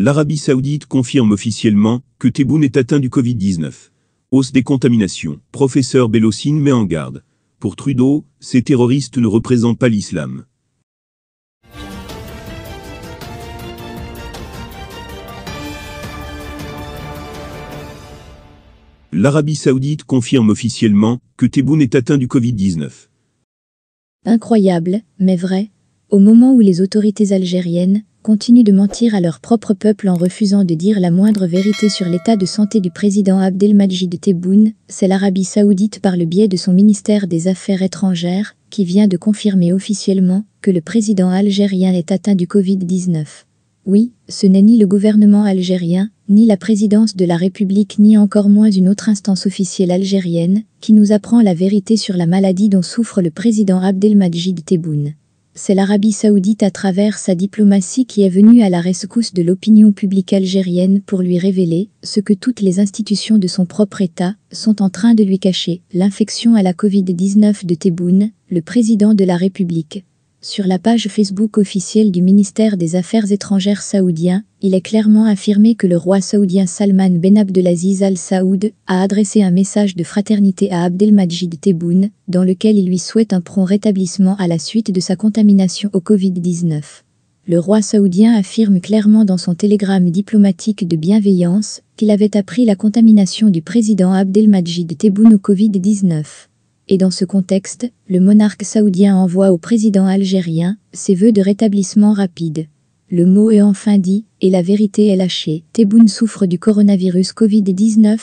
L'Arabie Saoudite confirme officiellement que Tebboune est atteint du Covid-19. Hausse des contaminations. Professeur Bellocine met en garde. Pour Trudeau, ces terroristes ne représentent pas l'islam. L'Arabie Saoudite confirme officiellement que Tebboune est atteint du Covid-19. Incroyable, mais vrai. Au moment où les autorités algériennes continuent de mentir à leur propre peuple en refusant de dire la moindre vérité sur l'état de santé du président Abdelmajid Tebboune, c'est l'Arabie saoudite par le biais de son ministère des Affaires étrangères qui vient de confirmer officiellement que le président algérien est atteint du Covid-19. Oui, ce n'est ni le gouvernement algérien, ni la présidence de la République, ni encore moins une autre instance officielle algérienne, qui nous apprend la vérité sur la maladie dont souffre le président Abdelmajid Tebboune. C'est l'Arabie saoudite à travers sa diplomatie qui est venue à la rescousse de l'opinion publique algérienne pour lui révéler ce que toutes les institutions de son propre État sont en train de lui cacher, l'infection à la Covid-19 de Tebboune, le président de la République. Sur la page Facebook officielle du ministère des Affaires étrangères saoudien, il est clairement affirmé que le roi saoudien Salman Ben Abdelaziz Al Saoud a adressé un message de fraternité à Abdelmajid Tebboune, dans lequel il lui souhaite un prompt rétablissement à la suite de sa contamination au Covid-19. Le roi saoudien affirme clairement dans son télégramme diplomatique de bienveillance qu'il avait appris la contamination du président Abdelmajid Tebboune au Covid-19. Et dans ce contexte, le monarque saoudien envoie au président algérien ses vœux de rétablissement rapide. Le mot est enfin dit, et la vérité est lâchée. Tebboune souffre du coronavirus Covid-19,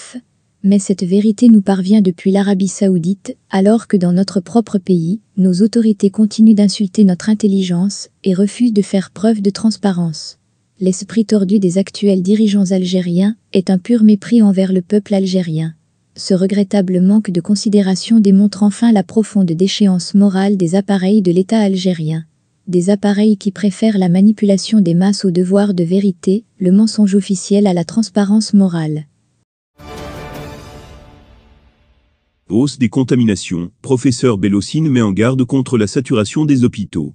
mais cette vérité nous parvient depuis l'Arabie saoudite, alors que dans notre propre pays, nos autorités continuent d'insulter notre intelligence et refusent de faire preuve de transparence. L'esprit tordu des actuels dirigeants algériens est un pur mépris envers le peuple algérien. Ce regrettable manque de considération démontre enfin la profonde déchéance morale des appareils de l'État algérien. Des appareils qui préfèrent la manipulation des masses au devoir de vérité, le mensonge officiel à la transparence morale. Hausse des contaminations. Professeur Bellocine met en garde contre la saturation des hôpitaux.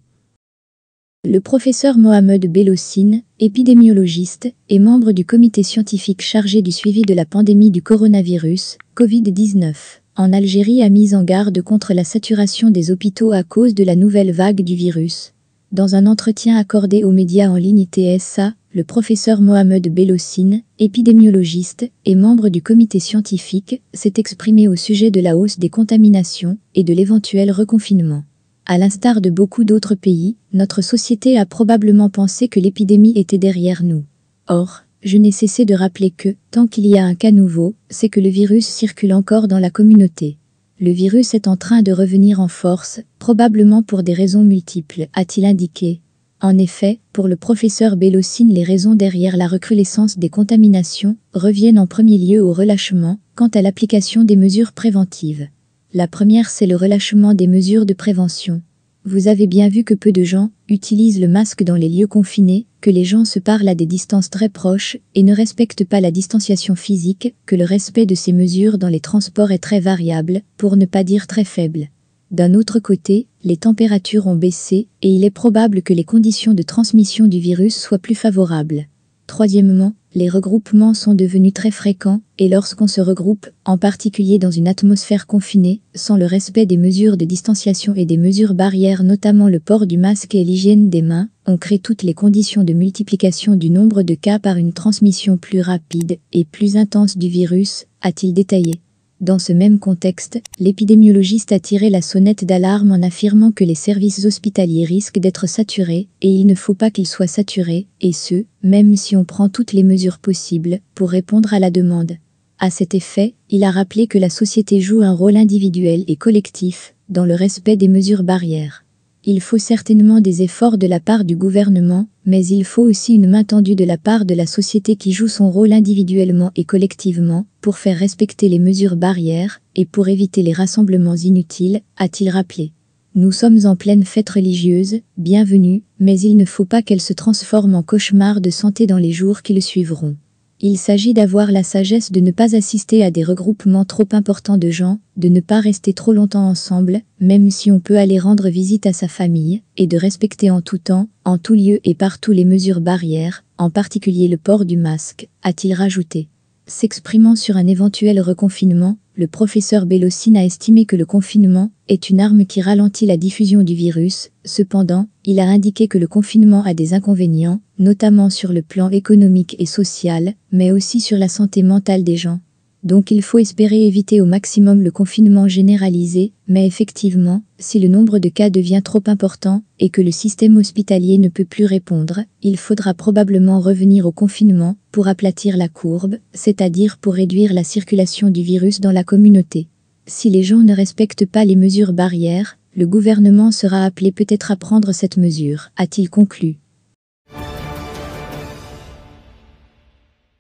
Le professeur Mohamed Bellocine, épidémiologiste, et membre du comité scientifique chargé du suivi de la pandémie du coronavirus, Covid-19, en Algérie a mis en garde contre la saturation des hôpitaux à cause de la nouvelle vague du virus. Dans un entretien accordé aux médias en ligne TSA, le professeur Mohamed Bellocine, épidémiologiste et membre du comité scientifique, s'est exprimé au sujet de la hausse des contaminations et de l'éventuel reconfinement. À l'instar de beaucoup d'autres pays, notre société a probablement pensé que l'épidémie était derrière nous. Or, je n'ai cessé de rappeler que, tant qu'il y a un cas nouveau, c'est que le virus circule encore dans la communauté. Le virus est en train de revenir en force, probablement pour des raisons multiples, a-t-il indiqué. En effet, pour le professeur Bellocine, les raisons derrière la recrudescence des contaminations reviennent en premier lieu au relâchement quant à l'application des mesures préventives. La première, c'est le relâchement des mesures de prévention. Vous avez bien vu que peu de gens utilisent le masque dans les lieux confinés, que les gens se parlent à des distances très proches et ne respectent pas la distanciation physique, que le respect de ces mesures dans les transports est très variable, pour ne pas dire très faible. D'un autre côté, les températures ont baissé et il est probable que les conditions de transmission du virus soient plus favorables. Troisièmement, les regroupements sont devenus très fréquents et lorsqu'on se regroupe, en particulier dans une atmosphère confinée, sans le respect des mesures de distanciation et des mesures barrières notamment le port du masque et l'hygiène des mains, on crée toutes les conditions de multiplication du nombre de cas par une transmission plus rapide et plus intense du virus, a-t-il détaillé. Dans ce même contexte, l'épidémiologiste a tiré la sonnette d'alarme en affirmant que les services hospitaliers risquent d'être saturés, et il ne faut pas qu'ils soient saturés, et ce, même si on prend toutes les mesures possibles, pour répondre à la demande. À cet effet, il a rappelé que la société joue un rôle individuel et collectif, dans le respect des mesures barrières. Il faut certainement des efforts de la part du gouvernement, mais il faut aussi une main tendue de la part de la société qui joue son rôle individuellement et collectivement, pour faire respecter les mesures barrières, et pour éviter les rassemblements inutiles, a-t-il rappelé. Nous sommes en pleine fête religieuse, bienvenue, mais il ne faut pas qu'elle se transforme en cauchemar de santé dans les jours qui le suivront. Il s'agit d'avoir la sagesse de ne pas assister à des regroupements trop importants de gens, de ne pas rester trop longtemps ensemble, même si on peut aller rendre visite à sa famille, et de respecter en tout temps, en tout lieu et partout les mesures barrières, en particulier le port du masque, a-t-il rajouté. S'exprimant sur un éventuel reconfinement, le professeur Bellocine a estimé que le confinement est une arme qui ralentit la diffusion du virus. Cependant, il a indiqué que le confinement a des inconvénients, notamment sur le plan économique et social, mais aussi sur la santé mentale des gens. Donc il faut espérer éviter au maximum le confinement généralisé, mais effectivement, si le nombre de cas devient trop important et que le système hospitalier ne peut plus répondre, il faudra probablement revenir au confinement pour aplatir la courbe, c'est-à-dire pour réduire la circulation du virus dans la communauté. Si les gens ne respectent pas les mesures barrières, le gouvernement sera appelé peut-être à prendre cette mesure, a-t-il conclu.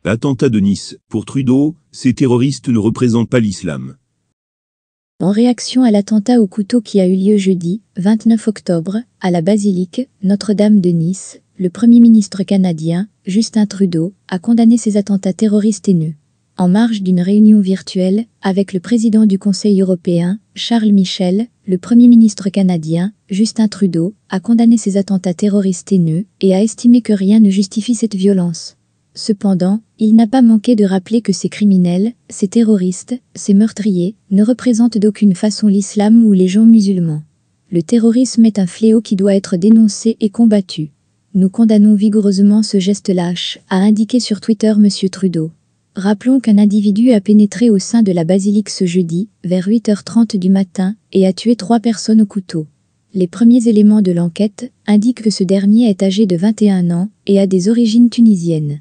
L'attentat de Nice, pour Trudeau, ces terroristes ne représentent pas l'islam. En réaction à l'attentat au couteau qui a eu lieu jeudi, 29 octobre, à la basilique Notre-Dame de Nice, le Premier ministre canadien, Justin Trudeau, a condamné ces attentats terroristes haineux. En marge d'une réunion virtuelle avec le président du Conseil européen, Charles Michel, le Premier ministre canadien, Justin Trudeau, a condamné ces attentats terroristes haineux et a estimé que rien ne justifie cette violence. Cependant, il n'a pas manqué de rappeler que ces criminels, ces terroristes, ces meurtriers, ne représentent d'aucune façon l'islam ou les gens musulmans. Le terrorisme est un fléau qui doit être dénoncé et combattu. Nous condamnons vigoureusement ce geste lâche, a indiqué sur Twitter M. Trudeau. Rappelons qu'un individu a pénétré au sein de la basilique ce jeudi, vers 8h30 du matin, et a tué trois personnes au couteau. Les premiers éléments de l'enquête indiquent que ce dernier est âgé de 21 ans et a des origines tunisiennes.